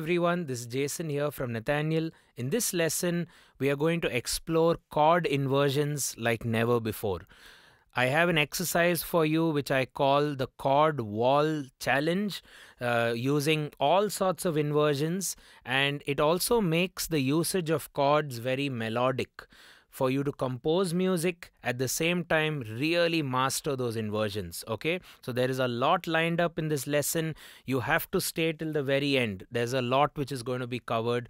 Everyone, this is Jason here from Nathaniel. In this lesson, we are going to explore chord inversions like never before. I have an exercise for you which I call the chord wall challenge uh, using all sorts of inversions, and it also makes the usage of chords very melodic for you to compose music at the same time really master those inversions okay? So there is a lot lined up in this lesson. You have to stay till the very end. There's a lot which is going to be covered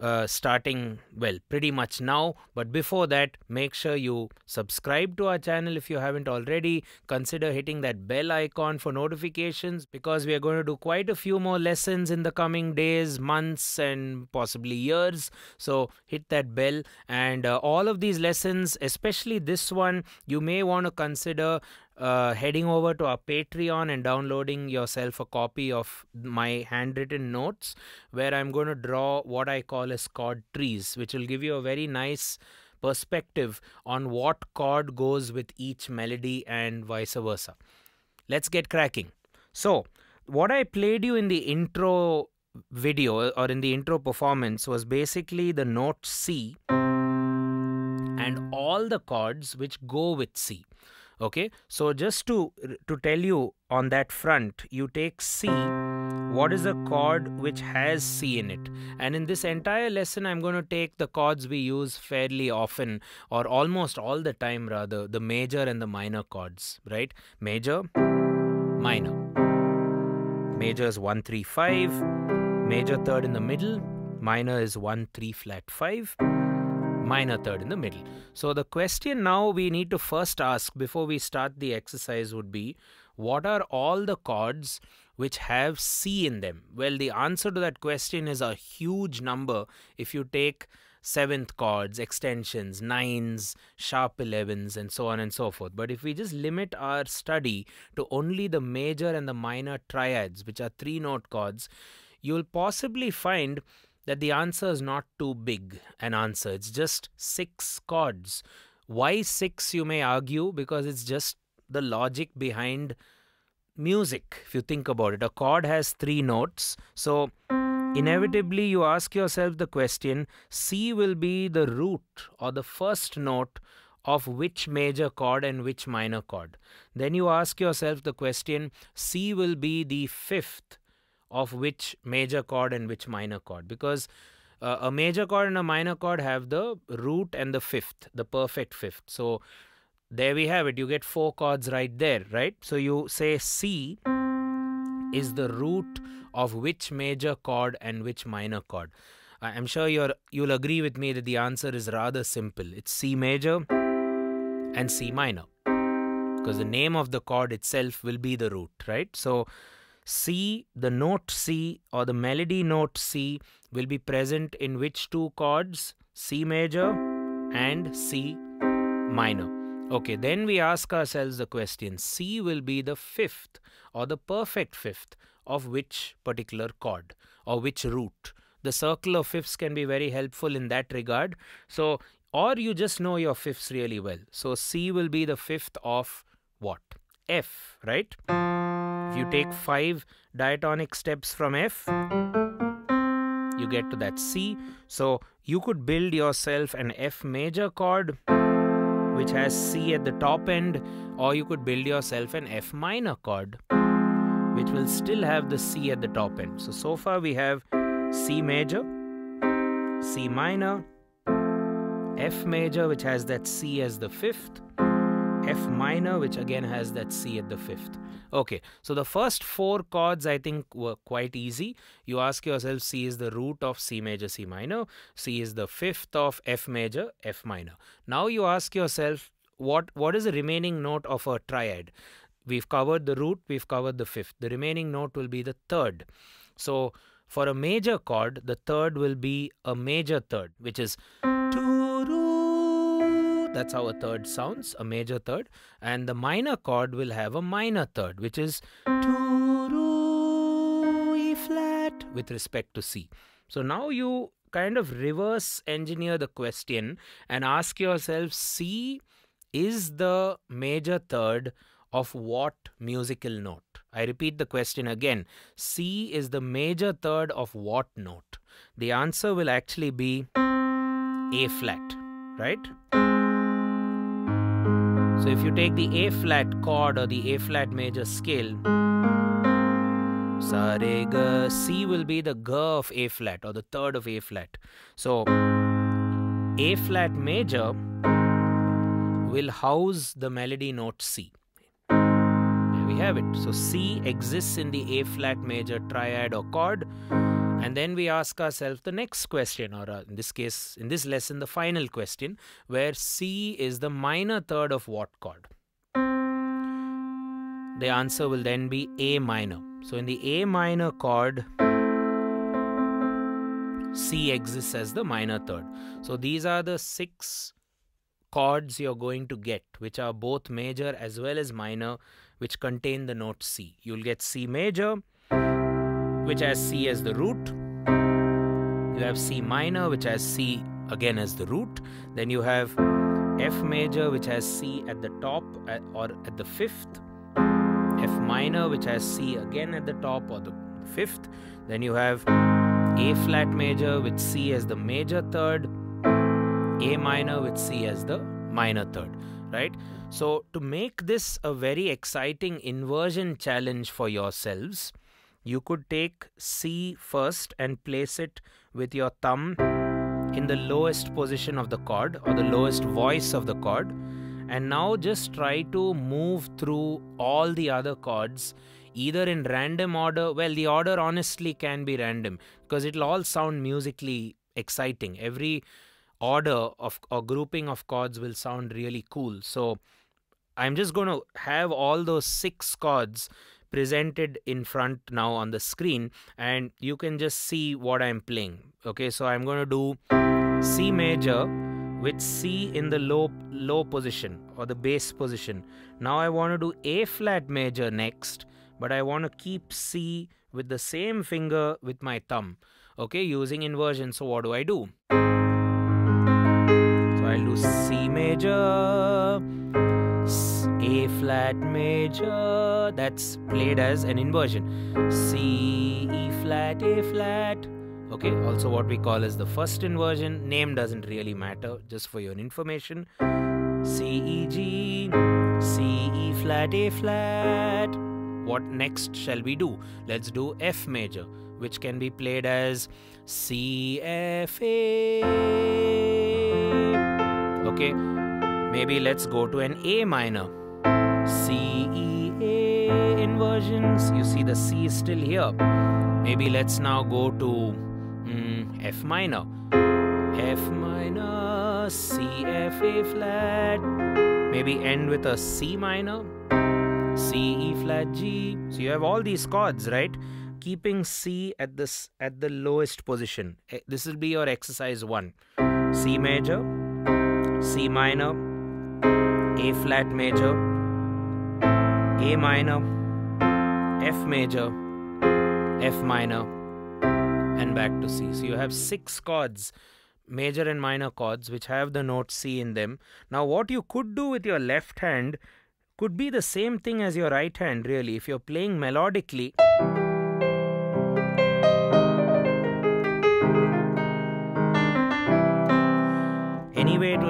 uh, starting well pretty much now. But before that make sure you subscribe to our channel if you haven't already. Consider hitting that bell icon for notifications because we are going to do quite a few more lessons in the coming days months and possibly years. So hit that bell. And uh, all of these lessons especially this one you may want to consider uh, heading over to our Patreon and downloading yourself a copy of my handwritten notes, where I'm going to draw what I call as chord trees, which will give you a very nice perspective on what chord goes with each melody and vice versa. Let's get cracking. So, what I played you in the intro video or in the intro performance was basically the note C and all the chords which go with C okay? So just to to tell you on that front you take c what is a chord which has c in it? And in this entire lesson i'm going to take the chords we use fairly often or almost all the time rather the major and the minor chords right? Major minor. Major is 1 3 5 major third in the middle. Minor is 1 3 flat 5 minor third in the middle. So the question now we need to first ask before we start the exercise would be what are all the chords which have C in them? Well, the answer to that question is a huge number if you take seventh chords, extensions, nines, sharp 11s, and so on and so forth. But if we just limit our study to only the major and the minor triads, which are three note chords, you'll possibly find that the answer is not too big an answer. It's just six chords. Why six, you may argue, because it's just the logic behind music, if you think about it. A chord has three notes. So, inevitably, you ask yourself the question C will be the root or the first note of which major chord and which minor chord. Then you ask yourself the question C will be the fifth of which major chord and which minor chord because uh, a major chord and a minor chord have the root and the fifth, the perfect fifth. So there we have it. You get four chords right there, right? So you say C is the root of which major chord and which minor chord. I'm sure you're you'll agree with me that the answer is rather simple. It's C major and C minor because the name of the chord itself will be the root, right? So C, the note C or the melody note C will be present in which two chords? C major and C minor. Okay, then we ask ourselves the question C will be the fifth or the perfect fifth of which particular chord or which root. The circle of fifths can be very helpful in that regard. So, or you just know your fifths really well. So, C will be the fifth of what? F, right? If you take five diatonic steps from F, you get to that C. So you could build yourself an F major chord which has C at the top end, or you could build yourself an F minor chord which will still have the C at the top end. So, so far we have C major, C minor, F major, which has that C as the fifth, F minor, which again has that C at the fifth. Okay, so the first four chords I think were quite easy. You ask yourself C is the root of C major, C minor, C is the fifth of F major, F minor. Now you ask yourself what what is the remaining note of a triad? We've covered the root, we've covered the fifth. The remaining note will be the third. So for a major chord, the third will be a major third, which is that's how a third sounds, a major third. And the minor chord will have a minor third, which is E flat with respect to C. So now you kind of reverse engineer the question and ask yourself C is the major third of what musical note? I repeat the question again. C is the major third of what note? The answer will actually be A flat, right? So if you take the A flat chord or the A flat major scale, Sa re ga, C will be the ga of A flat or the third of A flat. So A flat major will house the melody note C. There we have it. So C exists in the A flat major triad or chord. And then we ask ourselves the next question, or uh, in this case, in this lesson, the final question, where C is the minor third of what chord? The answer will then be A minor. So in the A minor chord, C exists as the minor third. So these are the six chords you're going to get, which are both major as well as minor, which contain the note C. You'll get C major, which has C as the root. You have C minor, which has C again as the root. Then you have F major, which has C at the top uh, or at the fifth. F minor, which has C again at the top or the fifth. Then you have A flat major with C as the major third, A minor with C as the minor third, right? So, to make this a very exciting inversion challenge for yourselves, you could take C first and place it with your thumb in the lowest position of the chord or the lowest voice of the chord. And now just try to move through all the other chords either in random order. Well the order honestly can be random because it'll all sound musically exciting. Every order of or grouping of chords will sound really cool. So i'm just going to have all those six chords presented in front now on the screen and you can just see what i'm playing okay so i'm going to do c major with C in the low low position or the bass position. Now I want to do A flat major next, but I want to keep C with the same finger with my thumb. Okay, using inversion. So what do I do? So I'll do C major, A flat major. That's played as an inversion. C, E flat, A flat. Okay also what we call as the first inversion. Name doesn't really matter just for your information. C E G. C E flat A flat. What next shall we do? Let's do F major which can be played as C F A. Okay maybe let's go to an A minor. C E inversions you see the C is still here maybe let's now go to mm, F minor. F minor, C, F, A flat. Maybe end with a C minor, C, E flat, G. So you have all these chords, right? Keeping C at this at the lowest position. Eh, this will be your exercise one. C major, C minor, A flat major, A minor, F major, F minor, and back to C. So you have six chords, major and minor chords, which have the note C in them. Now, what you could do with your left hand could be the same thing as your right hand, really. If you're playing melodically.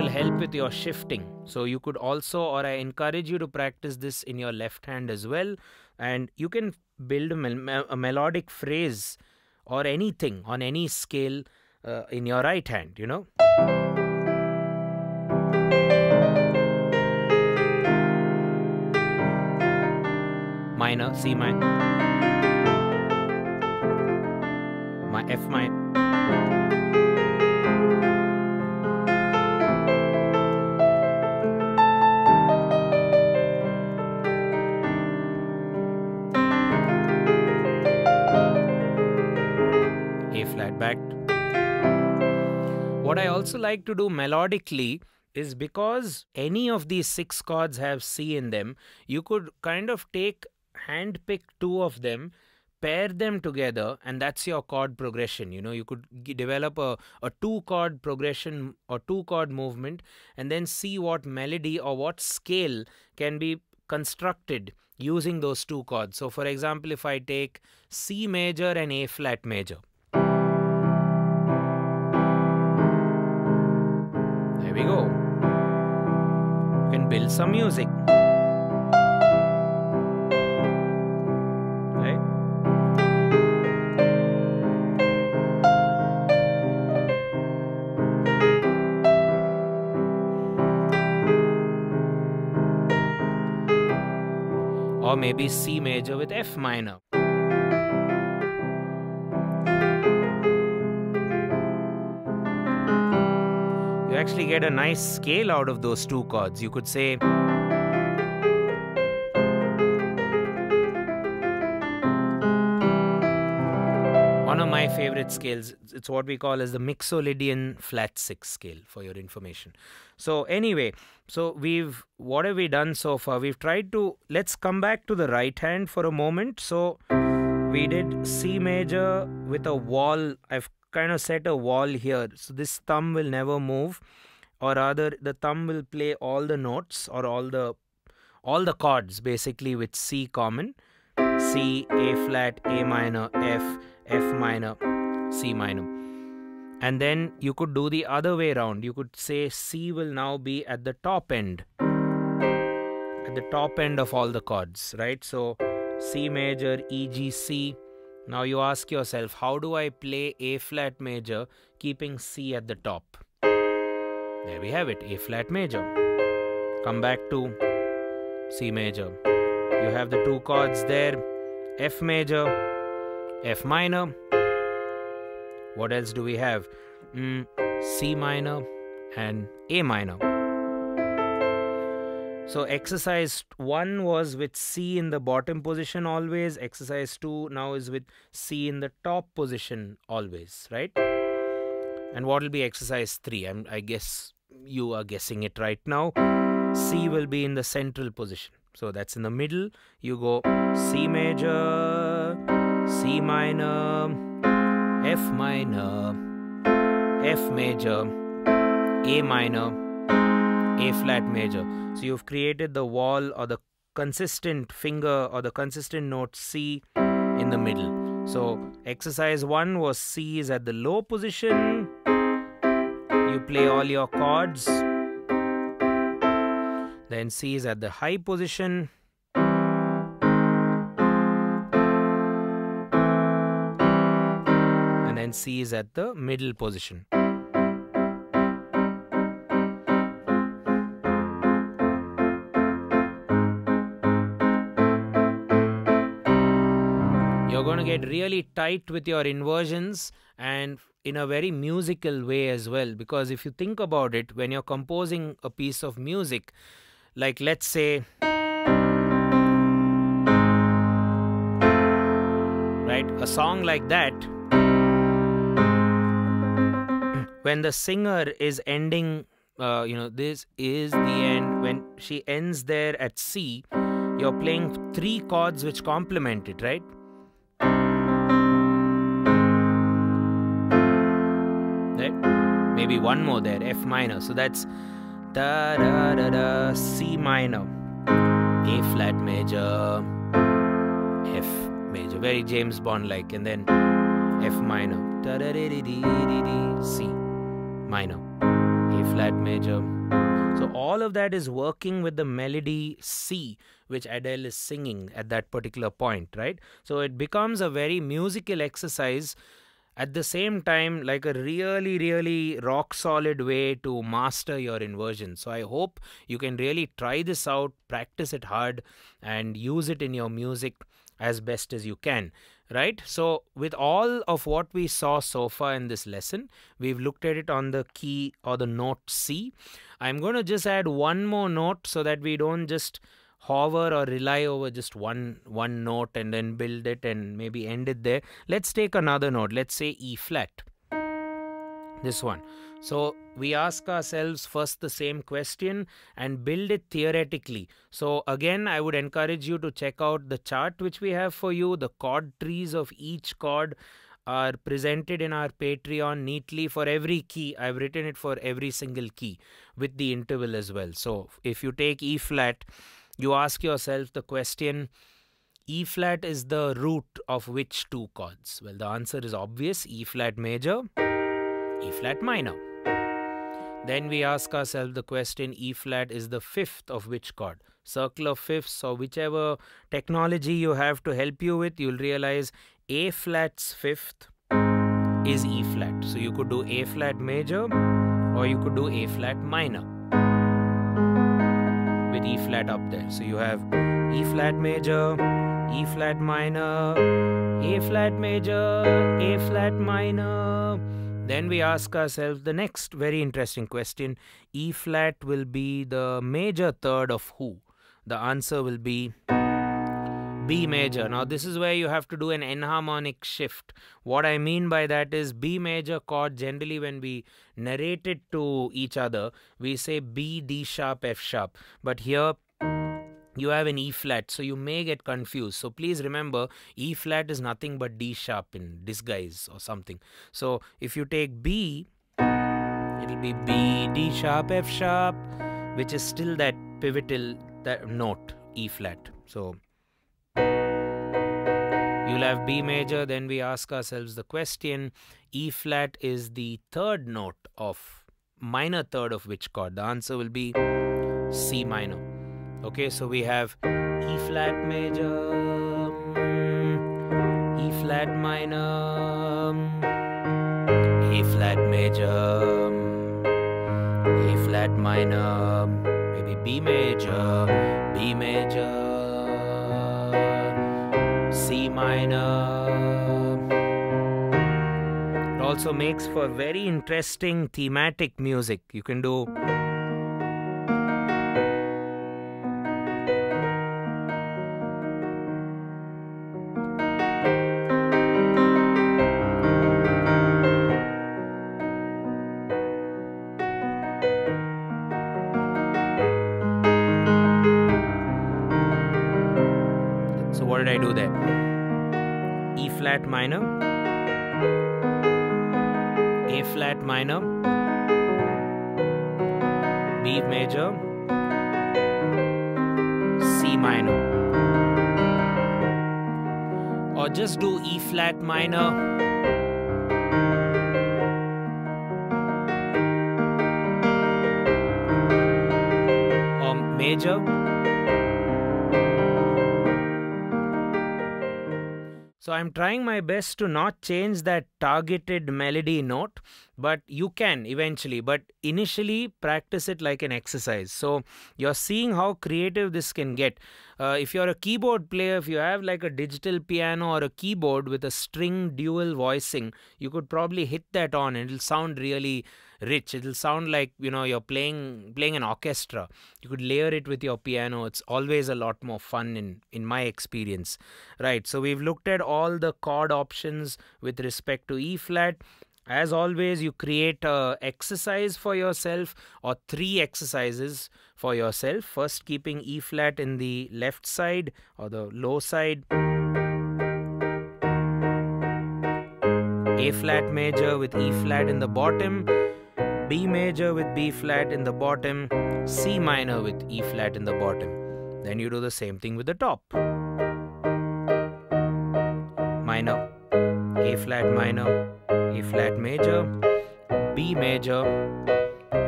Will help with your shifting. So you could also, or I encourage you to practice this in your left hand as well. And you can build a, mel- a melodic phrase or anything on any scale uh, in your right hand, you know. Minor, C minor, my F minor. What I also hmm. like to do melodically is because any of these six chords have C in them, you could kind of take hand pick two of them, pair them together, and that's your chord progression. You know, you could g- develop a, a two chord progression or two chord movement and then see what melody or what scale can be constructed using those two chords. So, for example, if I take C major and A flat major, there we go. You can build some music. or maybe C major with F minor. Actually get a nice scale out of those two chords. You could say one of my favorite scales it's what we call as the mixolydian flat 6 scale for your information. So anyway so we've what have we done so far? We've tried to let's come back to the right hand for a moment. So we did c major with a wall. I've kind of set a wall here. So this thumb will never move or rather the thumb will play all the notes or all the all the chords basically with c common. C a flat a minor f f minor c minor. And then you could do the other way around you could say c will now be at the top end at the top end of all the chords right? So c major e g c. Now you ask yourself how do i play a flat major keeping c at the top? There we have it a flat major. Come back to c major. You have the two chords there. F major f minor. What else do we have? Mm, C minor and A minor. So exercise 1 was with C in the bottom position always. Exercise 2 now is with C in the top position always, right? And what will be exercise 3? I'm, I guess you are guessing it right now. C will be in the central position. So that's in the middle. You go C major, C minor, F minor, F major, A minor, A flat major. So you've created the wall or the consistent finger or the consistent note C in the middle. So exercise 1 was C is at the low position. You play all your chords. Then C is at the high position. and then C is at the middle position. Going to get really tight with your inversions and in a very musical way as well. Because if you think about it when you're composing a piece of music like let's say right a song like that when the singer is ending uh, you know this is the end. When she ends there at c you're playing three chords which complement it right right maybe one more there f minor. So that's da da da da c minor. A flat major f major. Very james bond like and then f minor. Da da da da da c minor, A flat major. So all of that is working with the melody C, which Adele is singing at that particular point, right? So it becomes a very musical exercise at the same time like a really really rock solid way to master your inversion. So i hope you can really try this out practice it hard and use it in your music as best as you can right? So with all of what we saw so far in this lesson we've looked at it on the key or the note c. I'm going to just add one more note so that we don't just hover or rely over just one one note and then build it and maybe end it there let's take another note let's say e flat this one so we ask ourselves first the same question and build it theoretically. So again, I would encourage you to check out the chart which we have for you. The chord trees of each chord are presented in our Patreon neatly for every key. I've written it for every single key with the interval as well. So if you take E flat, you ask yourself the question E flat is the root of which two chords? Well, the answer is obvious E flat major, E flat minor. Then we ask ourselves the question E flat is the fifth of which chord? Circle of fifths or whichever technology you have to help you with, you'll realize A flat's fifth is E flat. So you could do A flat major or you could do A flat minor with E flat up there. So you have E flat major, E flat minor, A flat major, A flat minor then we ask ourselves the next very interesting question E flat will be the major third of who? The answer will be B major. Now, this is where you have to do an enharmonic shift. What I mean by that is B major chord, generally, when we narrate it to each other, we say B, D sharp, F sharp. But here, you have an E flat, so you may get confused. So please remember, E flat is nothing but D sharp in disguise or something. So if you take B, it'll be B, D sharp, F sharp, which is still that pivotal that note, E flat. So you'll have B major, then we ask ourselves the question E flat is the third note of minor third of which chord? The answer will be C minor. Okay, so we have E flat major, mm, E flat minor, E flat major, mm, A flat minor, maybe B major, B major, minor. It also makes for very interesting thematic music. You can do flat minor, A flat minor, B major, C minor. Or just do E flat minor. Or major So I'm trying my best to not change that targeted melody note, but you can eventually. But initially, practice it like an exercise. So you're seeing how creative this can get. Uh, if you're a keyboard player, if you have like a digital piano or a keyboard with a string dual voicing, you could probably hit that on and it'll sound really rich. It'll sound like you know you're playing playing an orchestra. You could layer it with your piano. It's always a lot more fun in in my experience. Right so we've looked at all the chord options with respect to e flat. As always you create a exercise for yourself or three exercises for yourself. First keeping e flat in the left side or the low side. A flat major with e flat in the bottom B major with B flat in the bottom, C minor with E flat in the bottom. Then you do the same thing with the top. Minor, A flat minor, A flat major, B major,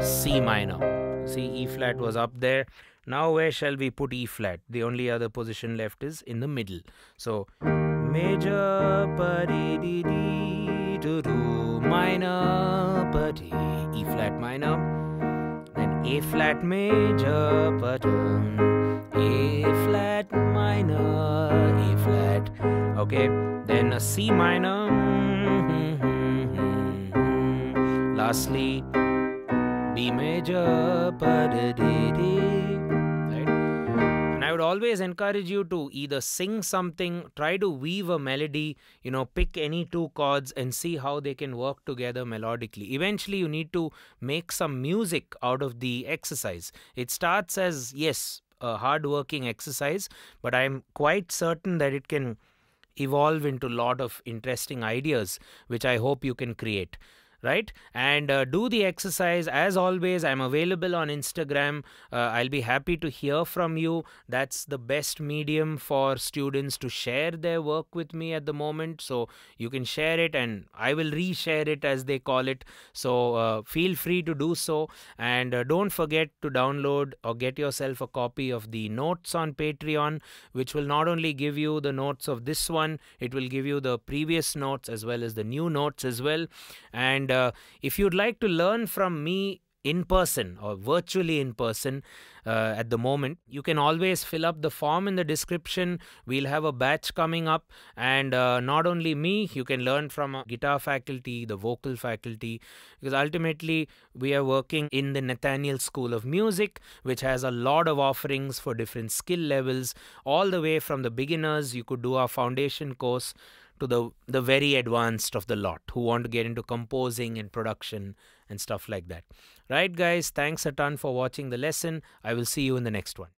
C minor. See, E flat was up there. Now, where shall we put E flat? The only other position left is in the middle. So, major, pa dee dee do do, minor, pa E flat minor, then A flat major button, A flat minor, A flat, okay, then a C minor, lastly B major, dee would always encourage you to either sing something, try to weave a melody, you know, pick any two chords and see how they can work together melodically. Eventually, you need to make some music out of the exercise. It starts as, yes, a hard working exercise, but I'm quite certain that it can evolve into a lot of interesting ideas, which I hope you can create. Right? And uh, do the exercise. As always i'm available on instagram. Uh, i'll be happy to hear from you. That's the best medium for students to share their work with me at the moment. So you can share it and i will reshare it as they call it. So uh, feel free to do so. And uh, don't forget to download or get yourself a copy of the notes on patreon which will not only give you the notes of this one it will give you the previous notes as well as the new notes as well. And and uh, if you'd like to learn from me in person or virtually in person uh, at the moment you can always fill up the form in the description. We'll have a batch coming up. And uh, not only me you can learn from our guitar faculty the vocal faculty because ultimately we are working in the nathaniel school of music which has a lot of offerings for different skill levels. All the way from the beginners you could do our foundation course to the the very advanced of the lot who want to get into composing and production and stuff like that. Right guys? Thanks a ton for watching the lesson. I will see you in the next one